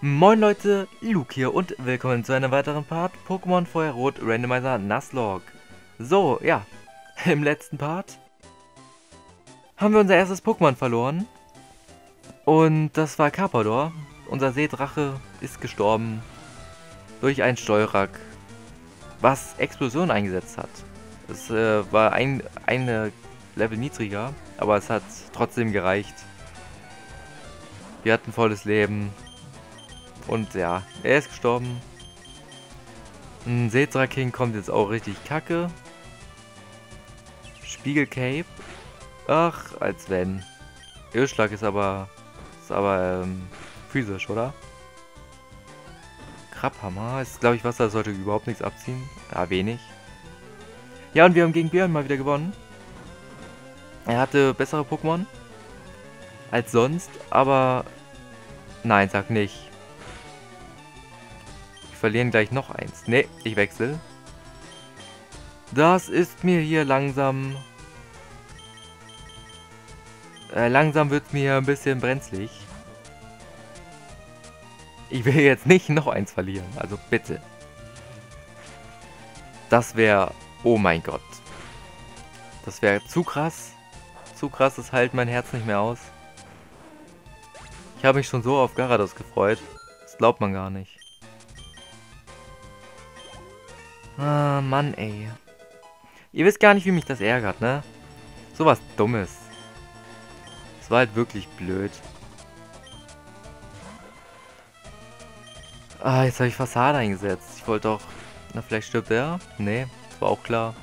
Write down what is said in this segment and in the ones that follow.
Moin Leute, Luke hier und willkommen zu einem weiteren Part Pokémon Feuerrot Randomizer Nuzlocke. So, ja, im letzten Part haben wir unser erstes Pokémon verloren und das war Carpador. Unser Seedrache ist gestorben durch ein Steuerack, was Explosion eingesetzt hat. Es äh, war ein eine Level niedriger, aber es hat trotzdem gereicht. Wir hatten volles Leben. Und ja, er ist gestorben. Ein Setra King kommt jetzt auch richtig kacke. Spiegel Cape. Ach, als wenn. Irrschlag ist aber, ist aber ähm, physisch, oder? Krabhammer ist, glaube ich, Wasser sollte überhaupt nichts abziehen. Ja, wenig. Ja, und wir haben gegen Björn mal wieder gewonnen. Er hatte bessere Pokémon als sonst, aber nein, sag nicht. Verlieren gleich noch eins. Ne, ich wechsle. Das ist mir hier langsam... Äh, langsam wird es mir ein bisschen brenzlig. Ich will jetzt nicht noch eins verlieren, also bitte. Das wäre... Oh mein Gott. Das wäre zu krass. Zu krass, das hält mein Herz nicht mehr aus. Ich habe mich schon so auf Garados gefreut. Das glaubt man gar nicht. Ah, Mann, ey. Ihr wisst gar nicht, wie mich das ärgert, ne? So was Dummes. Das war halt wirklich blöd. Ah, jetzt habe ich Fassade eingesetzt. Ich wollte doch... Na, vielleicht stirbt er? Nee, war auch klar.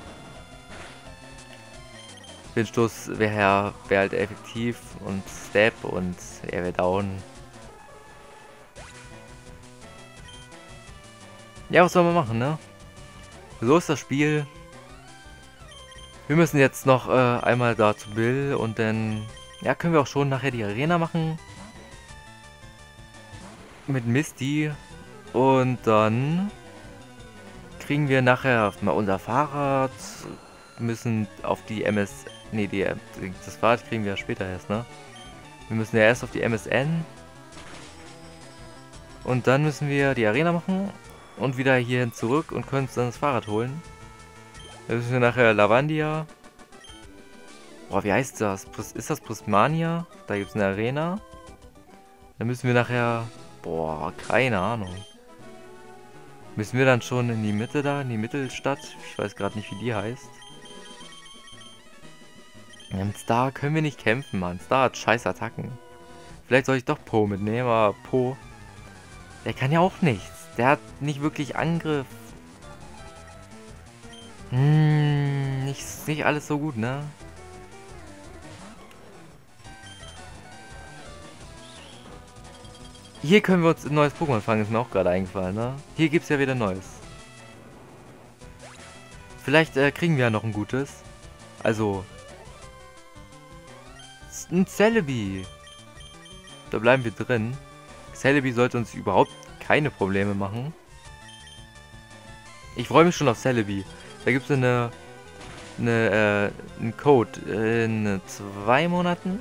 Windstoß wäre wär halt effektiv und Step und er wäre down. Ja, was soll man machen, ne? So ist das Spiel. Wir müssen jetzt noch äh, einmal da zu Bill und dann... Ja, können wir auch schon nachher die Arena machen. Mit Misty. Und dann kriegen wir nachher mal unser Fahrrad, müssen auf die MS Nee, die, das Fahrrad kriegen wir ja später erst, ne? Wir müssen ja erst auf die MSN. Und dann müssen wir die Arena machen. Und wieder hierhin zurück und können uns dann das Fahrrad holen. Dann müssen wir nachher Lavandia. Boah, wie heißt das? Ist das Prismania? Da gibt es eine Arena. Dann müssen wir nachher... Boah, keine Ahnung. Müssen wir dann schon in die Mitte da, in die Mittelstadt? Ich weiß gerade nicht, wie die heißt. Mit Star können wir nicht kämpfen, Mann. Star hat scheiß Attacken. Vielleicht soll ich doch Po mitnehmen, aber Po... Der kann ja auch nichts. Der hat nicht wirklich Angriff. Hm, nicht, nicht alles so gut, ne? Hier können wir uns ein neues Pokémon fangen, ist mir auch gerade eingefallen, ne? Hier gibt es ja wieder Neues. Vielleicht äh, kriegen wir ja noch ein gutes. Also, ein Celebi. Da bleiben wir drin. Celebi sollte uns überhaupt keine Probleme machen. Ich freue mich schon auf Celebi. Da gibt es eine, eine, äh, einen Code in zwei Monaten.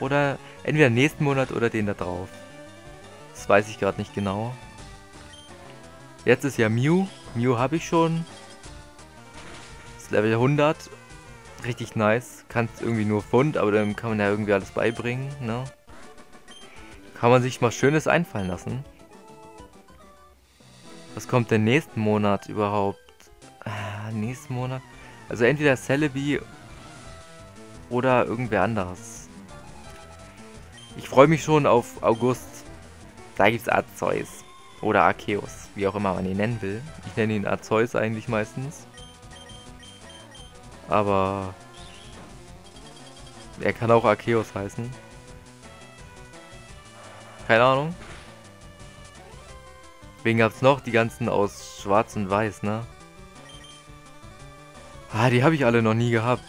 Oder entweder nächsten Monat oder den da drauf. Das weiß ich gerade nicht genau. Jetzt ist ja Mew. Mew habe ich schon. Das Level 100 richtig nice. Kannst irgendwie nur Pfund, aber dann kann man ja irgendwie alles beibringen, ne? Kann man sich mal Schönes einfallen lassen. Was kommt denn nächsten Monat überhaupt? Ah, nächsten Monat? Also entweder Celebi oder irgendwer anderes. Ich freue mich schon auf August. Da gibt es Arceus. Oder Arceus, wie auch immer man ihn nennen will. Ich nenne ihn Arceus eigentlich meistens. Aber er kann auch Arceus heißen. Keine Ahnung. Wen gab's noch? Die ganzen aus Schwarz und Weiß, ne? Ah, die habe ich alle noch nie gehabt.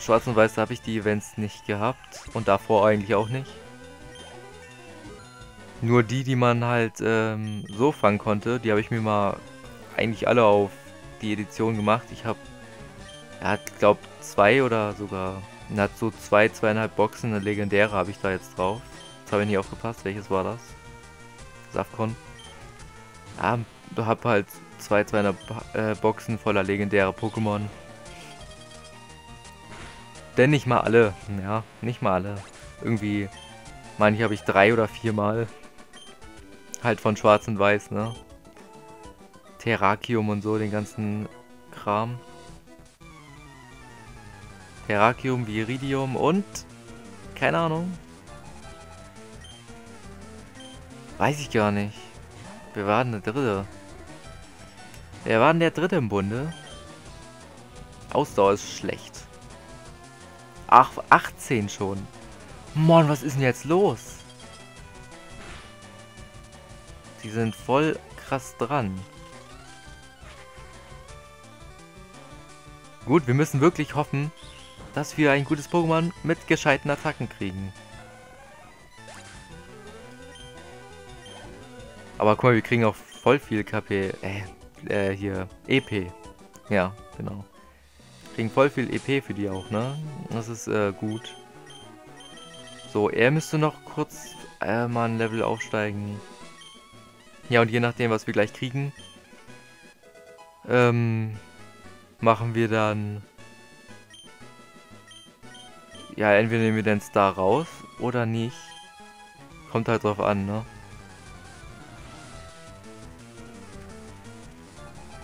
Schwarz und Weiß habe ich die Events nicht gehabt. Und davor eigentlich auch nicht. Nur die, die man halt ähm, so fangen konnte, die habe ich mir mal eigentlich alle auf die Edition gemacht. Ich habe er hat, glaube zwei oder sogar... Er hat so zwei, zweieinhalb Boxen. Eine legendäre habe ich da jetzt drauf. Jetzt habe ich nicht aufgepasst. Welches war das? Safkon. Ja, hab halt zwei, zwei äh, Boxen voller legendärer Pokémon. Denn nicht mal alle. Ja, nicht mal alle. Irgendwie, ich, habe ich drei oder vier Mal. Halt von Schwarz und Weiß, ne? Terrakium und so, den ganzen Kram. Terrakium, Viridium und... Keine Ahnung. Weiß ich gar nicht. Wir waren der Dritte. Wer war denn der Dritte im Bunde? Ausdauer ist schlecht. Ach, 18 schon. Mann, was ist denn jetzt los? Die sind voll krass dran. Gut, wir müssen wirklich hoffen, dass wir ein gutes Pokémon mit gescheiten Attacken kriegen. Aber guck mal, wir kriegen auch voll viel KP. Äh, äh, hier, EP. Ja, genau. Kriegen voll viel EP für die auch, ne? Das ist äh, gut. So, er müsste noch kurz äh, mal ein Level aufsteigen. Ja, und je nachdem, was wir gleich kriegen, ähm, machen wir dann... Ja, entweder nehmen wir den Star raus oder nicht. Kommt halt drauf an, ne?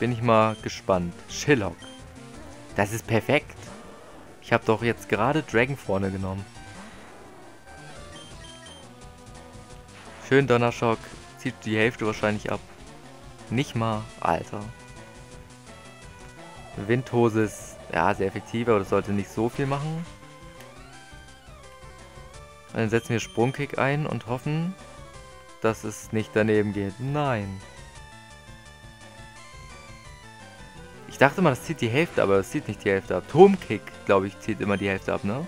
Bin ich mal gespannt. Shillock. Das ist perfekt. Ich habe doch jetzt gerade Dragon vorne genommen. Schön Donnerschock. Zieht die Hälfte wahrscheinlich ab. Nicht mal. Alter. Windhose ist ja sehr effektiv, aber das sollte nicht so viel machen. Dann setzen wir Sprungkick ein und hoffen, dass es nicht daneben geht. Nein. Dachte mal, das zieht die Hälfte, aber es zieht nicht die Hälfte ab. Turmkick, glaube ich, zieht immer die Hälfte ab, ne?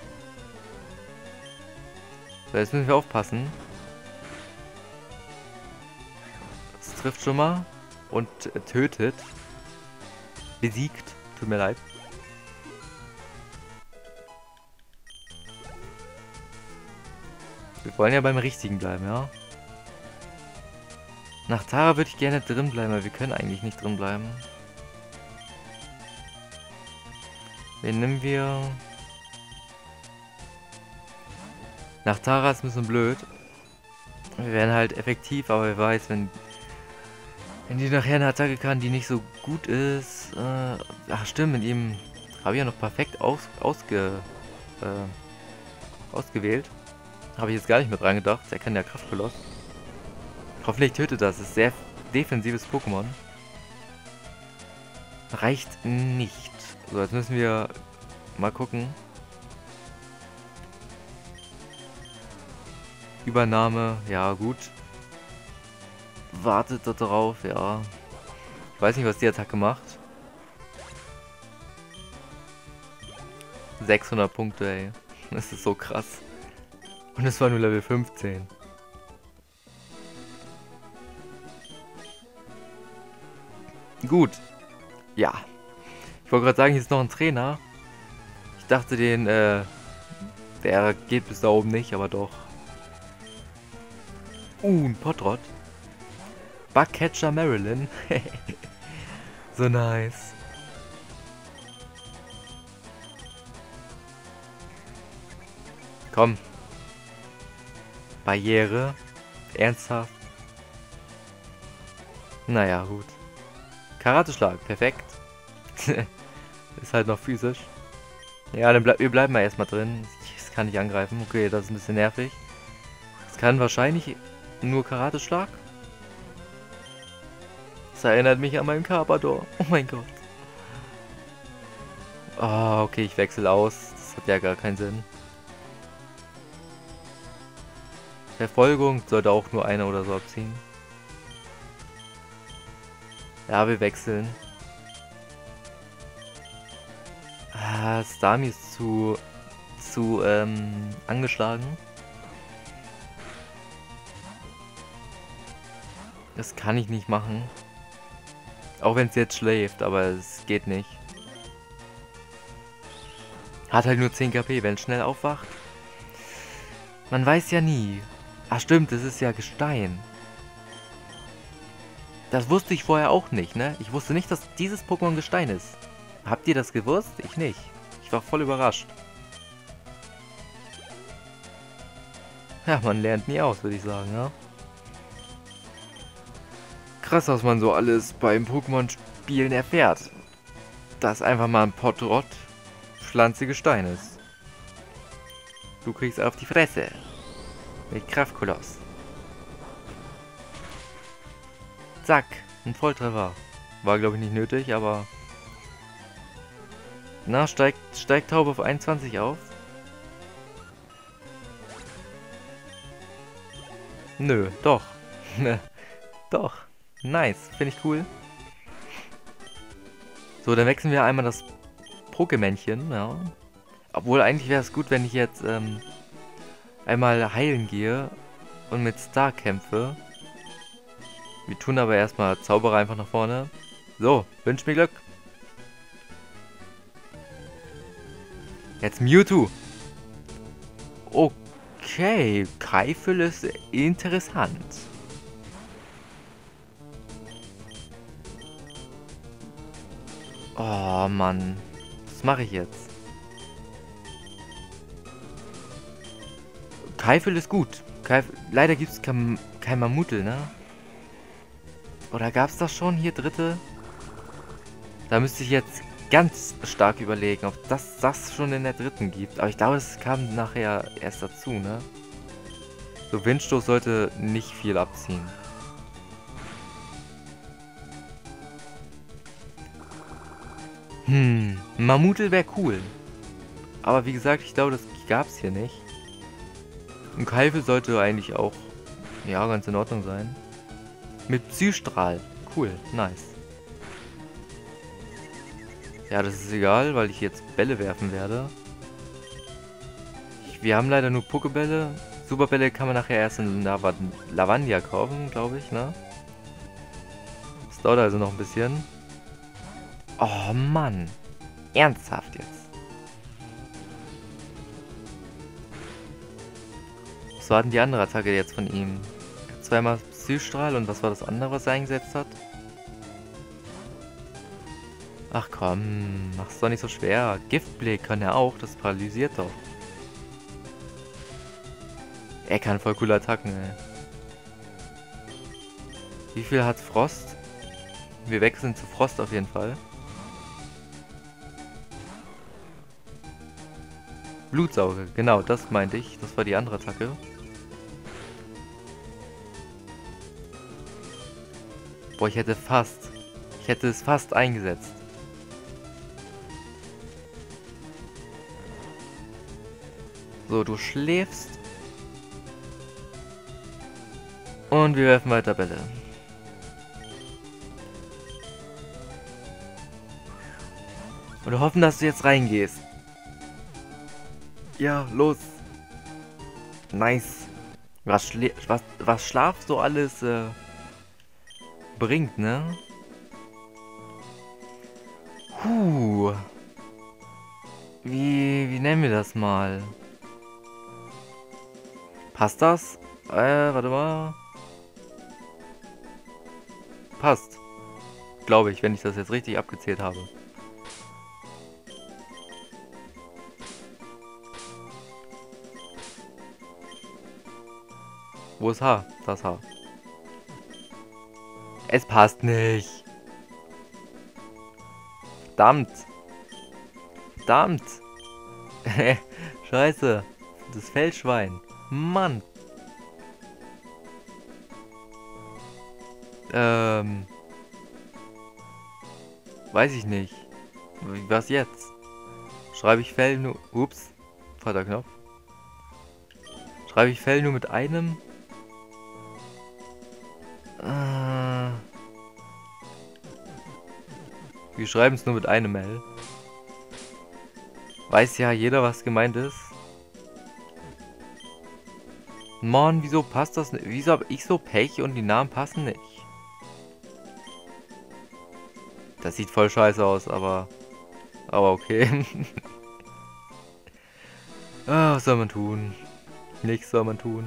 So, jetzt müssen wir aufpassen. Das trifft schon mal. Und tötet. Besiegt. Tut mir leid. Wir wollen ja beim Richtigen bleiben, ja? Nach Tara würde ich gerne drin bleiben, aber wir können eigentlich nicht drin bleiben. Den nehmen wir... Nach Tara ist ein bisschen blöd. Wir werden halt effektiv, aber wer weiß, wenn... Wenn die nachher eine Attacke kann, die nicht so gut ist... Äh, ach stimmt, mit ihm habe ich ja noch perfekt aus, ausge, äh, ausgewählt. Habe ich jetzt gar nicht mit reingedacht. Er kann ja Kraftkoloss. Hoffentlich tötet das ist sehr defensives Pokémon. Reicht nicht. So, jetzt müssen wir mal gucken. Übernahme, ja gut. Wartet darauf, ja. Ich weiß nicht, was die Attacke macht. 600 Punkte, ey. Das ist so krass. Und es war nur Level 15. Gut. Ja. Ich wollte gerade sagen, hier ist noch ein Trainer. Ich dachte, den, äh, der geht bis da oben nicht, aber doch. Uh, ein Potrot. Bugcatcher Marilyn. so nice. Komm. Barriere. Ernsthaft. Naja, gut. Karateschlag, perfekt. ist halt noch physisch. Ja, dann ble wir bleiben mal erstmal drin. Das kann ich angreifen. Okay, das ist ein bisschen nervig. Es kann wahrscheinlich nur Karateschlag. Das erinnert mich an meinen Carpador. Oh mein Gott. Oh, okay, ich wechsle aus. Das hat ja gar keinen Sinn. Verfolgung sollte auch nur einer oder so abziehen. Ja, wir wechseln. Ah, Stami ist zu, zu ähm, angeschlagen. Das kann ich nicht machen. Auch wenn es jetzt schläft, aber es geht nicht. Hat halt nur 10 KP, wenn es schnell aufwacht. Man weiß ja nie. Ach stimmt, das ist ja Gestein. Das wusste ich vorher auch nicht, ne? Ich wusste nicht, dass dieses Pokémon Gestein ist. Habt ihr das gewusst? Ich nicht. Ich war voll überrascht. Ja, man lernt nie aus, würde ich sagen, ja. Krass, was man so alles beim Pokémon-Spielen erfährt. Dass einfach mal ein Potrott Pflanze Gestein ist. Du kriegst auf die Fresse. Mit Kraftkoloss. Zack, ein Volltreffer. War glaube ich nicht nötig, aber... Na, steigt, steigt Taube auf 21 auf? Nö, doch. doch. Nice, finde ich cool. So, dann wechseln wir einmal das Pokémännchen, ja. Obwohl, eigentlich wäre es gut, wenn ich jetzt ähm, einmal heilen gehe und mit Star kämpfe. Wir tun aber erstmal Zauberer einfach nach vorne. So, wünsch mir Glück. Jetzt Mewtwo. Okay, Keifel ist interessant. Oh Mann, was mache ich jetzt? Keifel ist gut. Keifel, leider gibt es kein, kein Mammutel, ne? Oder gab es das schon hier, dritte? Da müsste ich jetzt ganz stark überlegen, ob das das schon in der dritten gibt. Aber ich glaube, es kam nachher erst dazu, ne? So, Windstoß sollte nicht viel abziehen. Hm, Mammutel wäre cool. Aber wie gesagt, ich glaube, das gab es hier nicht. Und Kalfe sollte eigentlich auch, ja, ganz in Ordnung sein. Mit Psystrahl. Cool, nice. Ja, das ist egal, weil ich jetzt Bälle werfen werde. Wir haben leider nur Pokebälle. Superbälle kann man nachher erst in Lav Lavandia kaufen, glaube ich, ne? Das dauert also noch ein bisschen. Oh Mann. Ernsthaft jetzt. Was war denn die andere Attacke jetzt von ihm? Zweimal Psystrahl und was war das andere, was er eingesetzt hat? Ach komm, mach's doch nicht so schwer. Giftblick kann er auch, das paralysiert doch. Er kann voll coole Attacken, ey. Wie viel hat Frost? Wir wechseln zu Frost auf jeden Fall. Blutsauge, genau, das meinte ich. Das war die andere Attacke. Boah, ich hätte fast... Ich hätte es fast eingesetzt. So, du schläfst. Und wir werfen weiter Bälle. Und hoffen, dass du jetzt reingehst. Ja, los. Nice. Was, was, was Schlaf so alles äh, bringt, ne? Huh. Wie, wie nennen wir das mal? Passt das? Äh, warte mal. Passt. Glaube ich, wenn ich das jetzt richtig abgezählt habe. Wo ist H? Das H. Es passt nicht. Verdammt. Verdammt. Scheiße. Das Feldschwein. Mann. Ähm. Weiß ich nicht. Was jetzt? Schreibe ich Fell nur... Ups. Falscher Knopf. Schreibe ich Fell nur mit einem? Äh. Wir schreiben es nur mit einem L. Weiß ja jeder, was gemeint ist. Mann, wieso passt das nicht? Wieso habe ich so Pech und die Namen passen nicht? Das sieht voll scheiße aus, aber... Aber okay. ah, was soll man tun? Nichts soll man tun.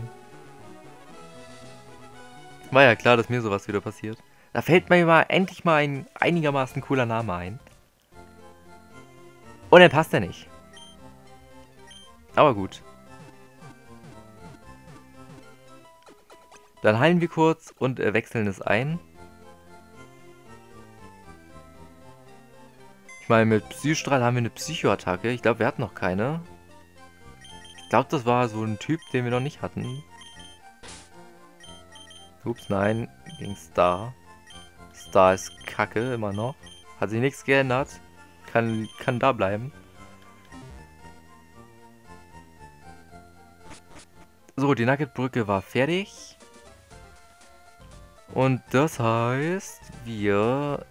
War ja klar, dass mir sowas wieder passiert. Da fällt mir mal endlich mal ein einigermaßen cooler Name ein. Und dann passt er nicht. Aber gut. Dann heilen wir kurz und äh, wechseln es ein. Ich meine, mit Psystrahl haben wir eine Psychoattacke. Ich glaube, wir hatten noch keine. Ich glaube, das war so ein Typ, den wir noch nicht hatten. Ups, nein. Gegen Star. Star ist kacke, immer noch. Hat sich nichts geändert. Kann, kann da bleiben. So, die Nugget-Brücke war fertig. Und das heißt, wir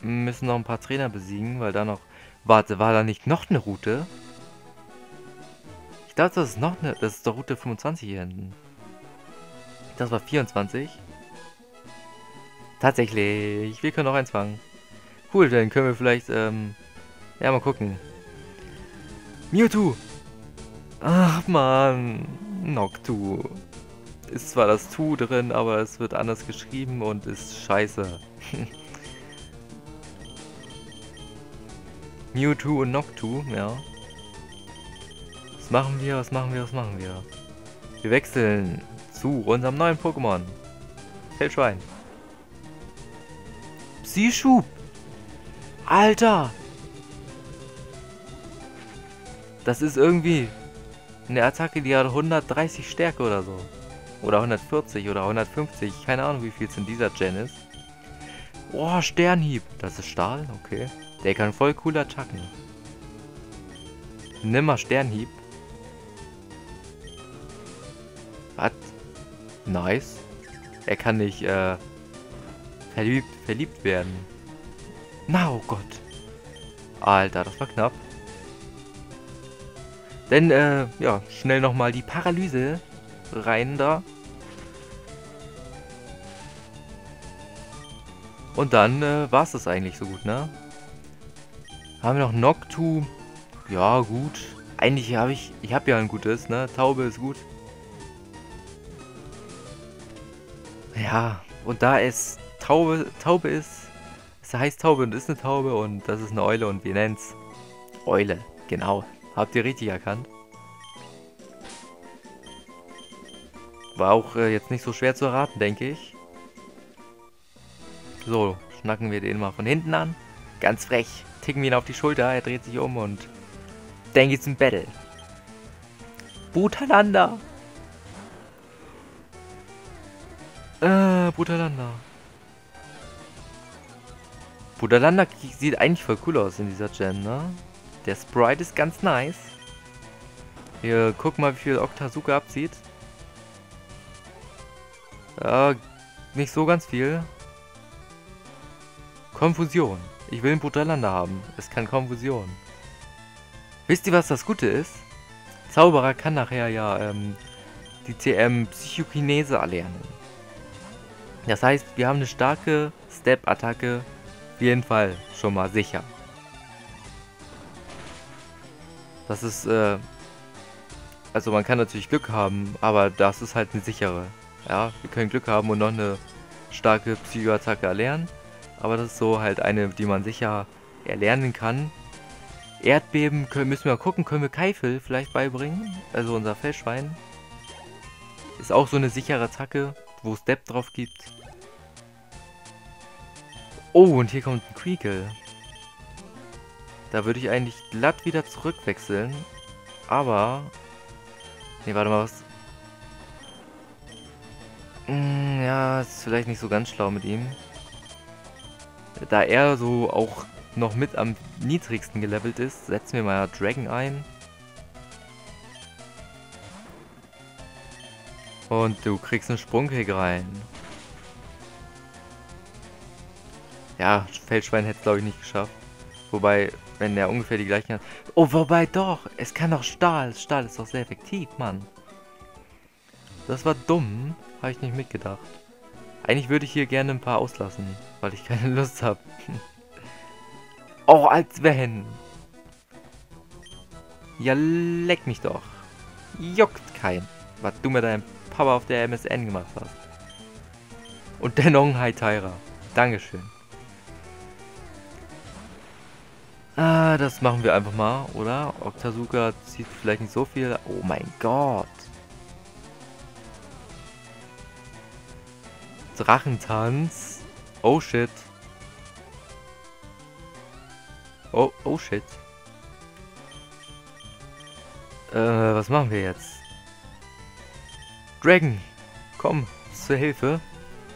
müssen noch ein paar Trainer besiegen, weil da noch... Warte, war da nicht noch eine Route? Ich dachte, das ist noch eine... Das ist doch Route 25 hier hinten. Das war 24. Tatsächlich. Wir können noch eins fangen. Cool, dann können wir vielleicht, ähm... Ja, mal gucken. Mewtwo! Ach, man. Noctu. Ist zwar das Tu drin, aber es wird anders geschrieben und ist scheiße. Mewtwo und Noctu, ja. Was machen wir, was machen wir, was machen wir? Wir wechseln zu unserem neuen Pokémon. Feldschwein. Psyschub! Alter! Das ist irgendwie eine Attacke, die hat 130 Stärke oder so. Oder 140 oder 150. Keine Ahnung, wie viel es in dieser Gen ist. Boah, Sternhieb. Das ist Stahl? Okay. Der kann voll cool attacken. Nimm mal Sternhieb. Was? Nice. Er kann nicht, äh, verliebt, verliebt werden. Na, oh Gott. Alter, das war knapp. Denn, äh, ja, schnell nochmal die Paralyse rein da. Und dann äh, war es das eigentlich so gut, ne? Haben wir noch Noctu. Ja, gut. Eigentlich habe ich... Ich habe ja ein gutes, ne? Taube ist gut. Ja, und da es Taube, Taube ist... Es heißt Taube und ist eine Taube und das ist eine Eule und wir nennen es Eule. Genau. Habt ihr richtig erkannt. War auch äh, jetzt nicht so schwer zu erraten, denke ich. So, schnacken wir den mal von hinten an. Ganz frech ticken wir ihn auf die Schulter, er dreht sich um und dann geht's im Battle. Butalanda! Äh, Butalanda. Butalanda sieht eigentlich voll cool aus in dieser Gen, ne? Der Sprite ist ganz nice. Wir gucken mal, wie viel Oktazuka abzieht. Ja, nicht so ganz viel. Konfusion. Ich will einen Butalanda haben. Es kann Konfusion. Wisst ihr, was das Gute ist? Zauberer kann nachher ja ähm, die CM Psychokinese erlernen. Das heißt, wir haben eine starke Step-Attacke. Auf jeden Fall schon mal sicher. Das ist, äh, also man kann natürlich Glück haben, aber das ist halt eine sichere. Ja, wir können Glück haben und noch eine starke Psycho-Attacke erlernen. Aber das ist so halt eine, die man sicher erlernen kann. Erdbeben können, müssen wir mal gucken, können wir Keifel vielleicht beibringen. Also unser Fellschwein. Ist auch so eine sichere Attacke, wo es Step drauf gibt. Oh, und hier kommt ein Creakle. Da würde ich eigentlich glatt wieder zurückwechseln. Aber... Ne, warte mal, was... Hm, ja, ist vielleicht nicht so ganz schlau mit ihm. Da er so auch noch mit am niedrigsten gelevelt ist, setzen wir mal Dragon ein. Und du kriegst einen Sprungkick rein. Ja, Feldschwein hätte es glaube ich nicht geschafft. Wobei, wenn der ungefähr die gleichen hat. Oh, wobei doch, es kann doch Stahl. Stahl ist doch sehr effektiv, Mann. Das war dumm. Habe ich nicht mitgedacht. Eigentlich würde ich hier gerne ein paar auslassen, weil ich keine Lust habe. oh, als wenn. Ja, leck mich doch. Juckt kein, was du mit deinem Papa auf der MSN gemacht hast. Und dennoch High Tyra. Dankeschön. Ah, das machen wir einfach mal, oder? Octazuka zieht vielleicht nicht so viel. Oh mein Gott. Drachentanz. Oh shit. Oh, oh shit. Äh, was machen wir jetzt? Dragon, komm zur Hilfe.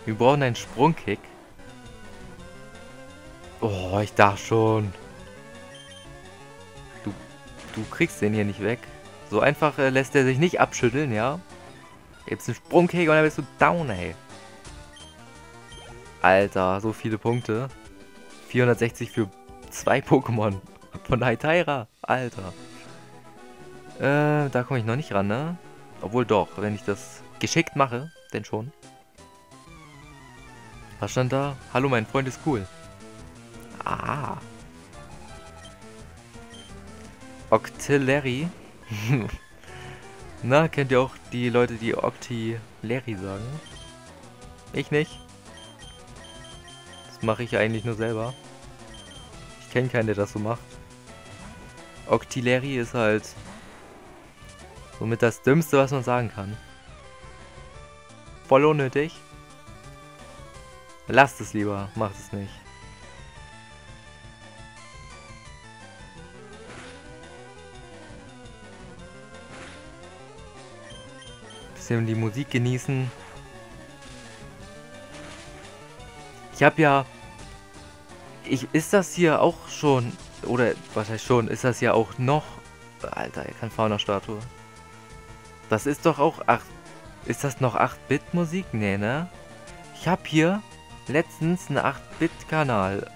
Wir brauchen einen Sprungkick. Oh, ich dachte schon. Du, du kriegst den hier nicht weg. So einfach äh, lässt er sich nicht abschütteln, ja? Jetzt ein Sprungkick und dann bist du down, ey. Alter, so viele Punkte. 460 für zwei Pokémon von Haitaira. Alter. Äh, da komme ich noch nicht ran, ne? Obwohl doch, wenn ich das geschickt mache, denn schon. Was stand da? Hallo, mein Freund ist cool. Ah. Octillery. Na, kennt ihr auch die Leute, die Octillery sagen? Ich nicht. Mache ich eigentlich nur selber. Ich kenne keinen, der das so macht. Octillery ist halt somit das Dümmste, was man sagen kann. Voll unnötig. Lasst es lieber, macht es nicht. Bisschen die Musik genießen. Ich habe ja... Ich, ist das hier auch schon... Oder, was heißt schon, ist das ja auch noch... Alter, er kann Fauna-Statue. Das ist doch auch 8... Ist das noch 8-Bit-Musik? Nee, ne? Ich habe hier letztens einen 8-Bit-Kanal,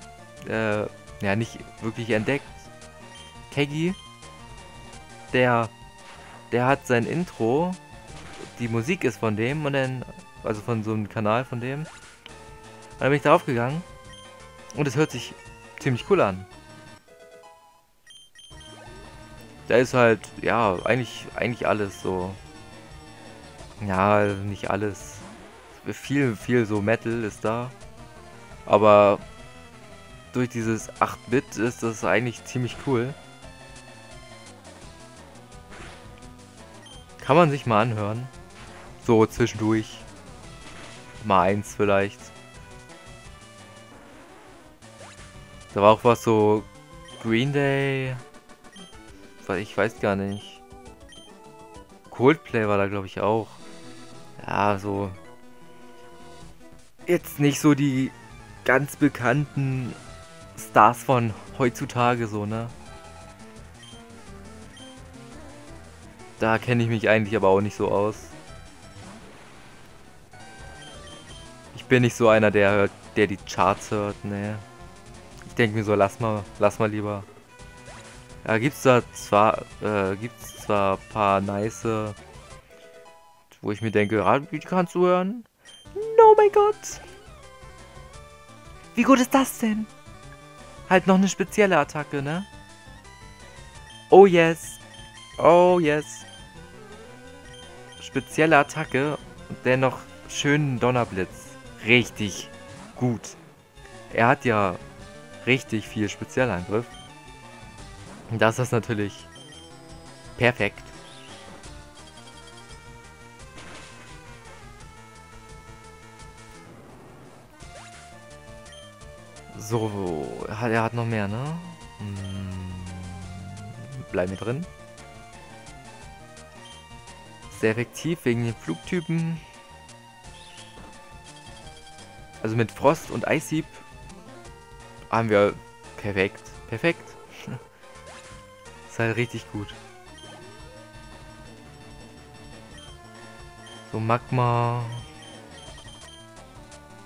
äh, ja, nicht wirklich entdeckt. Keggy, der, der hat sein Intro, die Musik ist von dem und dann, also von so einem Kanal von dem. Dann bin ich darauf gegangen und es hört sich ziemlich cool an. Da ist halt, ja, eigentlich, eigentlich alles so. Ja, nicht alles viel, viel so Metal ist da. Aber durch dieses 8-Bit ist das eigentlich ziemlich cool. Kann man sich mal anhören. So zwischendurch. Mal eins vielleicht. Da war auch was so Green Day. Ich weiß gar nicht. Coldplay war da glaube ich auch. Ja, so jetzt nicht so die ganz bekannten Stars von heutzutage so, ne? Da kenne ich mich eigentlich aber auch nicht so aus. Ich bin nicht so einer, der der die Charts hört, ne. Denke mir so, lass mal, lass mal lieber. Ja, gibt's da zwar, äh, gibt's zwar ein paar nice, wo ich mir denke, ah, wie kannst du hören? Oh mein Gott. Wie gut ist das denn? Halt noch eine spezielle Attacke, ne? Oh yes. Oh yes. Spezielle Attacke und dennoch schönen Donnerblitz. Richtig gut. Er hat ja richtig viel Spezialangriff. Das ist natürlich perfekt. So, er hat noch mehr, ne? Hm, bleiben wir drin. Sehr effektiv wegen den Flugtypen. Also mit Frost und Eishieb haben wir perfekt. Perfekt. ist halt richtig gut. So, Magma.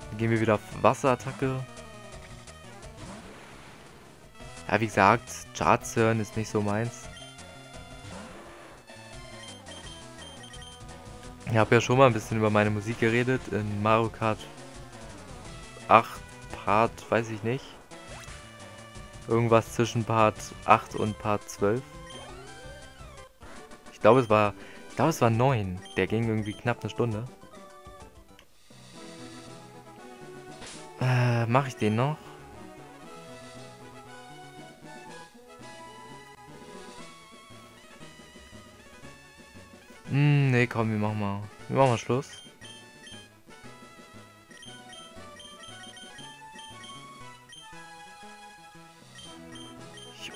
Dann gehen wir wieder auf Wasserattacke. Ja, wie gesagt, Charts hören ist nicht so meins. Ich habe ja schon mal ein bisschen über meine Musik geredet in Mario Kart 8 Part, weiß ich nicht. Irgendwas zwischen Part 8 und Part 12. Ich glaube, es war ich glaube, es war 9. Der ging irgendwie knapp eine Stunde. Äh mache ich den noch? Hm, nee, komm, wir machen mal. Wir machen mal Schluss.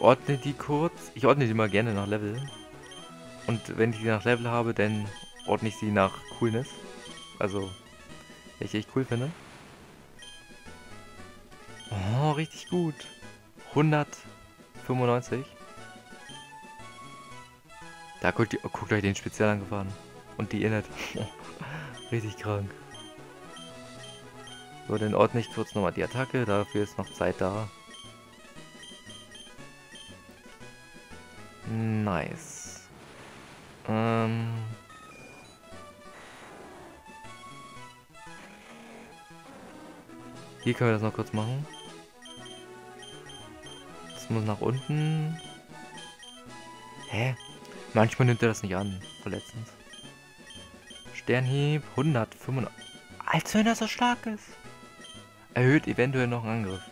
Ordne die kurz. Ich ordne die mal gerne nach Level. Und wenn ich die nach Level habe, dann ordne ich sie nach Coolness. Also, welche ich cool finde. Oh, richtig gut. 195. Da guckt, guckt euch den speziell angefahren. Und die Innet. richtig krank. So, dann ordne ich kurz nochmal die Attacke. Dafür ist noch Zeit da. Nice. Ähm... Hier können wir das noch kurz machen. Das muss nach unten. Hä? Manchmal nimmt er das nicht an. Verletzend. Sternhieb 195. Als wenn er so stark ist. Erhöht eventuell noch einen Angriff.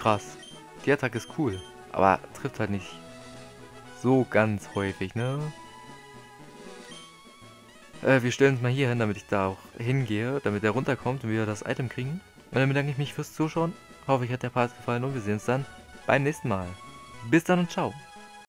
Krass. Die Attacke ist cool. Aber trifft halt nicht so ganz häufig, ne? Äh, wir stellen uns mal hier hin, damit ich da auch hingehe, damit er runterkommt und wir das Item kriegen. Und dann bedanke ich mich fürs Zuschauen. Hoffe, euch hat der Part gefallen und wir sehen uns dann beim nächsten Mal. Bis dann und ciao.